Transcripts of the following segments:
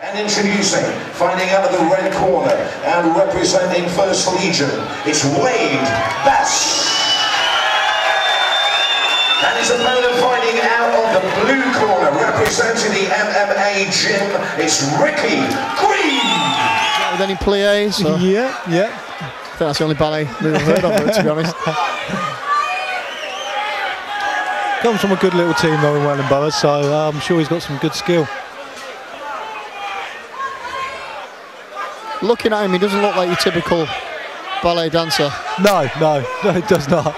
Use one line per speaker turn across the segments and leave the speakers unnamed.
And introducing, finding out of the red corner and representing First Legion, it's Wade Bass. And his opponent fighting out of the blue corner, representing the MMA gym, it's Ricky Green.
With any plies? or-
Yeah, yeah.
I think that's the only ballet move I've heard of it, to be honest.
Comes from a good little team though in Wellingborough, so uh, I'm sure he's got some good skill.
Looking at him, he doesn't look like your typical ballet dancer.
No, no, no, it does not.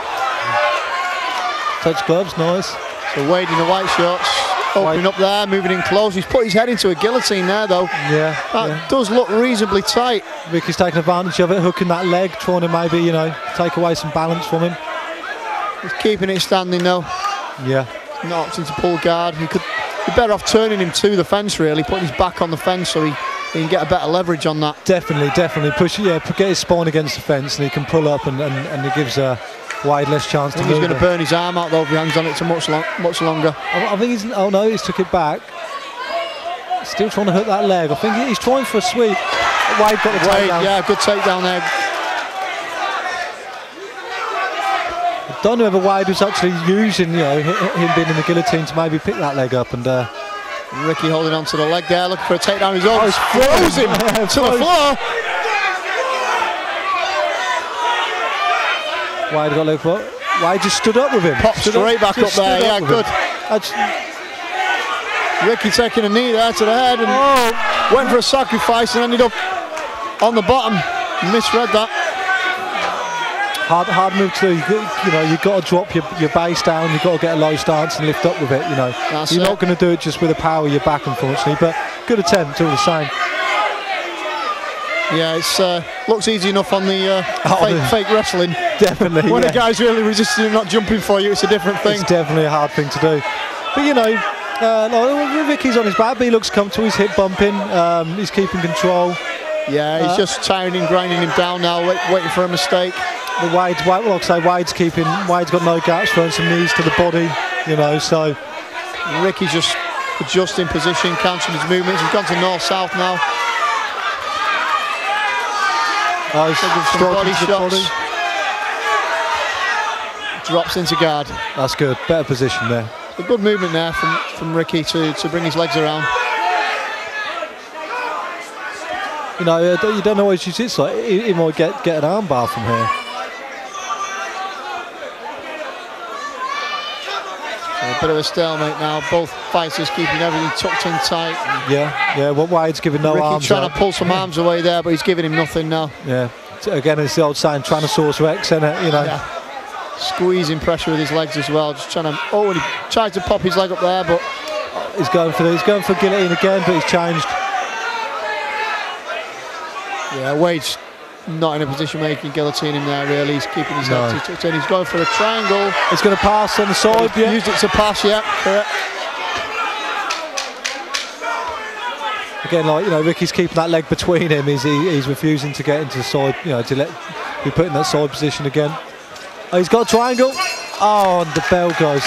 Touch gloves, nice.
So Wade in the white shorts, opening up there, moving in close. He's put his head into a guillotine there, though.
Yeah,
That
yeah.
does look reasonably tight.
Ricky's taking advantage of it, hooking that leg, trying to maybe, you know, take away some balance from him.
He's keeping it standing, though.
Yeah,
Not opting to pull guard. He could be better off turning him to the fence, really, putting his back on the fence so he, he can get a better leverage on that.
definitely, definitely. Push, yeah, get his spine against the fence and he can pull up and, and, and it gives a wide less chance
I
to
think he's going to burn his arm out, though, if he hangs on it too much, long, much longer.
I, I think he's, oh no, he's took it back. Still trying to hook that leg. I think he's trying for a sweep. Wade got the
Wade,
takedown.
yeah, good takedown there.
Don't know whether Wade was actually using, you know, him being in the guillotine to maybe pick that leg up and uh,
Ricky holding on to the leg there, looking for a takedown. He's
Oh,
always throws him.
Yeah,
to the
frozen.
floor.
Wade got look for. Wade just stood up with him.
Popped
Stood
straight back up there,
stood
yeah, good. Ricky taking a knee there to the head and
oh,
went for a sacrifice and ended up on the bottom. Misread that.
Hard, hard move to. you, you know you've got to drop your, your base down. You've got to get a low stance and lift up with it. You know,
That's
you're
it.
not going to do it just with the power of your back, unfortunately. But good attempt, all the same.
Yeah, it's uh, looks easy enough on the uh,
Oh,
fake,
the-
fake wrestling.
Definitely.
When
yeah.
a guy's really resisting and not jumping for you, it's a different thing.
It's definitely a hard thing to do. But you know, uh, no, Ricky's on his back, but he looks comfortable. He's hip bumping. Um, he's keeping control.
Yeah, he's
Uh,
just tiring him, grinding him down now, wait, waiting for a mistake.
The Wade, Wade, like I say, Wade's keeping. Wade's got no gaps, throwing some knees to the body. You know, so
Ricky's just adjusting position, counting his movements. He's gone to north-south now.
uh, he's
some body shots.
body.
Drops into guard.
That's good. Better position there.
A good movement there from, from Ricky to, to bring his legs around.
You know, uh, you don't know always use it. So he, might get get an armbar from here.
A bit of a stalemate now. Both fighters keeping everything tucked in tight.
Yeah, yeah. Well, Wade's giving no
Ricky
arms
trying
up.
to pull some arms away there, but he's giving him nothing now.
Yeah. Again, it's the old saying, Tyrannosaurus Rex, isn't it? You know.
Yeah. Squeezing pressure with his legs as well. Just trying to. Oh, and he tried to pop his leg up there, but
He's going for the, he's going for guillotine again, but he's changed.
Yeah, Wade's not in a position where he can guillotine him there. Really, he's keeping his
No.
head in. He's going for a triangle.
He's going to pass on the side.
He's
Yeah.
Used it to pass. Yeah, correct.
Again, like you know, Ricky's keeping that leg between him. He's he, he's refusing to get into the side. You know, to let be put in that side position again. Oh, he's got a triangle. Oh, and the bell goes.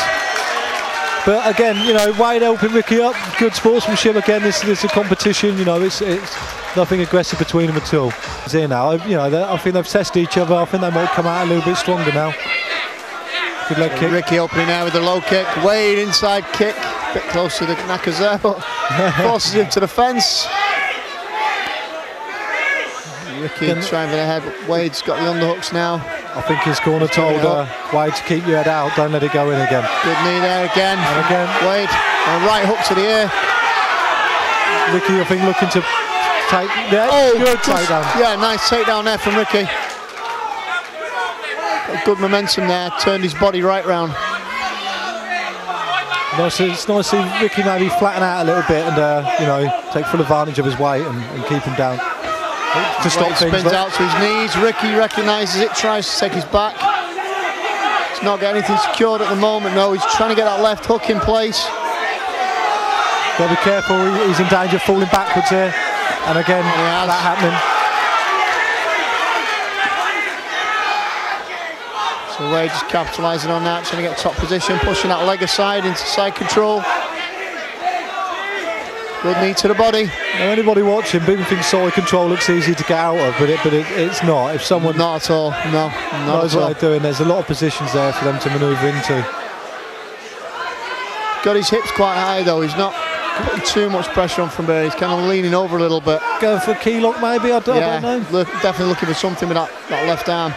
But again, you know, Wade helping Ricky up. Good sportsmanship. Again, this, this is a competition. You know, it's it's nothing aggressive between them at all. He's here now. You know, I think they've tested each other. I think they might come out a little bit stronger now. Good leg kick.
Ricky opening now with the low kick. Wade inside kick. Bit close to the knackers there, but forces him to the fence. Ricky
Can-
trying for the head, Wade's got the underhooks now.
I think his corner
it
told uh, Wade to keep your head out. Don't let it go in again.
Good knee there again.
And again.
Wade, a right hook to the ear.
Ricky, I think, looking to take. Yeah,
Oh,
good
just-
takedown.
Yeah, nice takedown there from Ricky. Got good momentum there, turned his body right round.
Nice, it's nice to see Ricky maybe flatten out a little bit and uh, you know take full advantage of his weight and, and keep him down to stop things.
spins out to his knees. Ricky recognises it, tries to take his back. He's not got anything secured at the moment. No, he's trying to get that left hook in place.
Got to be careful. He's in danger of falling backwards here. And again,
has.
that happening.
So Wade just capitalising on that, trying to get top position, pushing that leg aside into side control. Good knee to the body.
Now, anybody watching, people think side control looks easy to get out of, but it, but it, it's not. If someone
Not at all. No, not
knows
at
what
all.
they're doing, there's a lot of positions there for them to manoeuvre into.
Got his hips quite high though. He's not too much pressure on from there. He's kind of leaning over a little bit.
Going for a key lock, maybe. I don't, I
yeah,
don't know.
look, definitely looking for something with that, that left arm.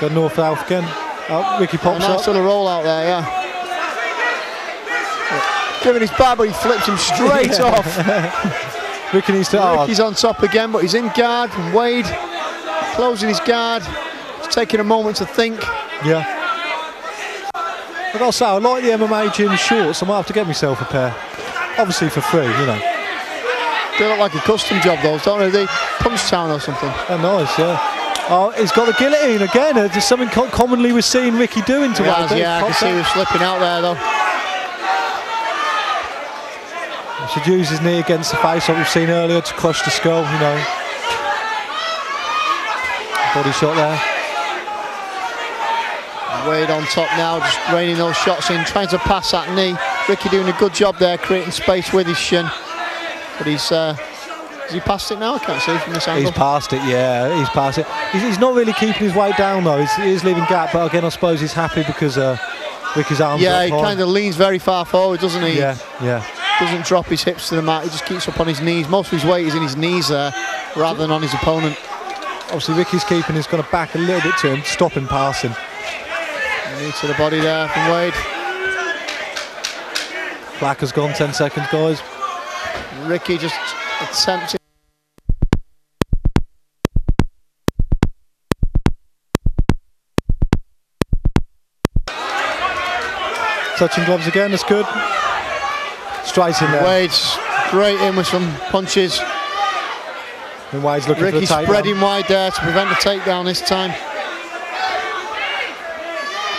Go north south again. Oh, Ricky
A
pops
nice
up.
little roll out there, yeah. Giving his back, but he flips him straight off.
Ricky needs to.
Ricky's on top again, but he's in guard. And Wade closing his guard. He's taking a moment to think.
yeah. I gotta say, I like the MMA gym shorts. I might have to get myself a pair. Obviously for free, you know.
They look like a custom job, those, don't they? They Punch Town or something.
Oh, nice, yeah. Oh, he's got the guillotine again. Uh, It's something co- commonly we're seeing Ricky doing to Wade.
yeah, I can see him slipping out there, though.
He should use his knee against the face like we've seen earlier to crush the skull, you know. Body shot there.
Wade on top now, just raining those shots in, trying to pass that knee. Ricky doing a good job there, creating space with his shin. But he's, uh, has he passed it now? I can't see from this angle.
He's past it, yeah, he's past it. He's, he's not really keeping his weight down though, he's, he is leaving gap, but again I suppose he's happy because uh, Ricky's arms
yeah, he kind of leans very far forward, doesn't he?
Yeah, yeah.
Doesn't drop his hips to the mat, he just keeps up on his knees. Most of his weight is in his knees there, rather than on his opponent.
Obviously Ricky's keeping his kind of back a little bit to him, stop him passing.
Knee to the body there from Wade.
Black has gone 10 seconds, guys.
Ricky just attempting.
Touching gloves again, that's good. Straight in there.
Wade's great in with some punches.
And Wade's looking
Ricky
for the
spreading wide there to prevent the takedown this time.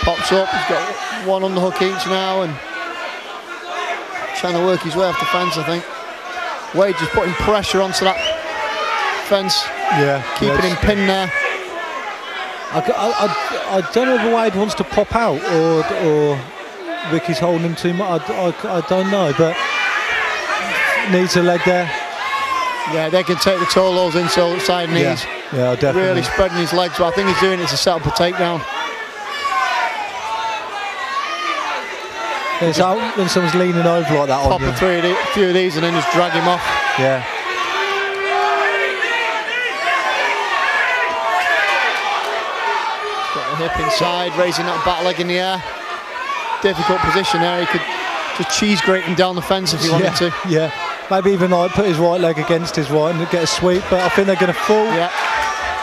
Pops up, he's got one on the hook each now and trying to work his way off the fence, I think. Wade just putting pressure onto that fence,
Yeah.
keeping
yeah,
him pinned there.
I, I, I, I don't know if Wade wants to pop out or or Ricky's holding him too much. I, I, I don't know, but needs a leg there.
Yeah, they can take the toe those inside knees.
Yeah, yeah, definitely.
Really spreading his legs, but I think he's doing it to set up a takedown.
It's out when someone's leaning over like that on
Pop a three of the, few of these and then just drag him off.
Yeah.
Got the hip inside, raising that back leg in the air. Difficult position there. He could just cheese grate him down the fence if he wanted
yeah,
to.
yeah. Maybe even like put his right leg against his right and get a sweep, but I think they're going to fall.
Yeah.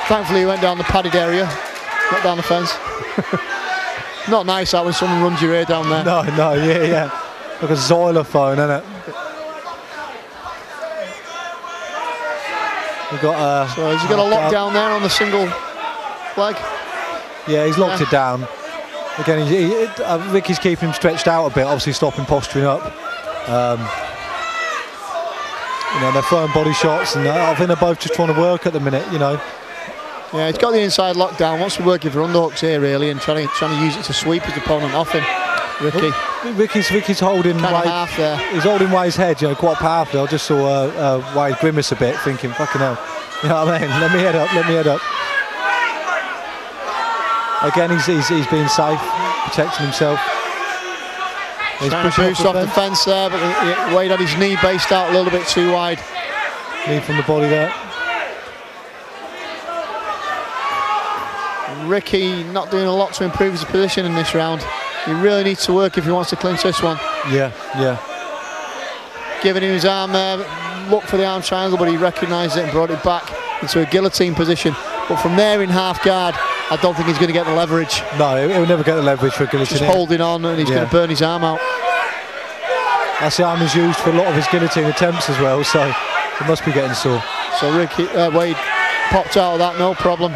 Thankfully, he went down the padded area, not down the fence. not nice that when someone runs your ear down there.
No, no, yeah, yeah. Like a xylophone, isn't it? We've got uh,
So has he got a lock down there on the single leg?
Yeah, he's locked
Yeah.
it down. Again, he, he, uh, Ricky's keeping him stretched out a bit, obviously stopping posturing up. Um, you know, they're throwing body shots, and uh, I think they're both just trying to work at the minute. You know,
Yeah, he's got the inside lockdown. Wants to be working for underhooks here, really, and trying to, trying to use it to sweep his opponent off him. Ricky,
Ricky's Ricky's holding
kind
Wade,
half there.
he's holding Wade's head, you know, quite powerfully. I just saw uh, uh, Wade grimace a bit, thinking, "Fucking hell," you know what I mean? Let me head up, let me head up. Again, he's he's, he's being safe, protecting himself. He's
Trying to
pushing
boost off the
fence.
fence there, but uh, Wade had his knee based out a little bit too wide.
Knee from the body there.
Ricky not doing a lot to improve his position in this round. He really needs to work if he wants to clinch this one.
Yeah, yeah.
Giving him his arm there, look for the arm triangle, but he recognised it and brought it back into a guillotine position. But from there in half guard, I don't think he's going to get the leverage.
No, he'll never get the leverage for a guillotine.
Just holding on and he's
Yeah.
going to burn his arm out.
That's the arm he's used for a lot of his guillotine attempts as well, so he must be getting sore.
So Ricky, uh, Wade popped out of that, no problem.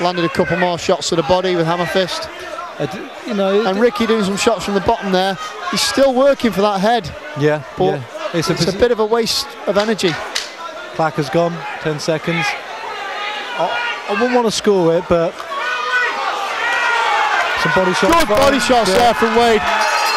Landed a couple more shots to the body with hammer fist.
Uh, you know,
And Ricky doing some shots from the bottom there. He's still working for that head,
yeah,
but
yeah. It's,
it's,
a,
a bit of a waste of energy.
Clock has gone, 10 seconds. I, I wouldn't want to score it, but some body shots.
Good body shots
yeah.
there from Wade.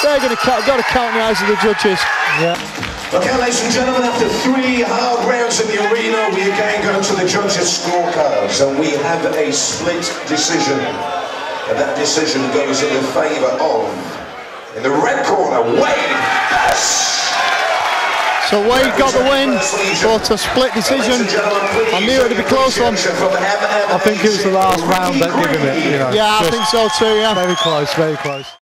They're going to got to count the eyes of the judges.
Yeah.
Okay, ladies and gentlemen, after three hard rounds in the arena, we again go to the judges' scorecards, and we have a split decision. And that decision goes in the favour of, in the red corner, Wade Bass.
So Wade got the win, but a split decision. I knew it would be close one.
I think it was the last round that gave him it. You know,
Yeah, I think so too, yeah.
Very close, very close.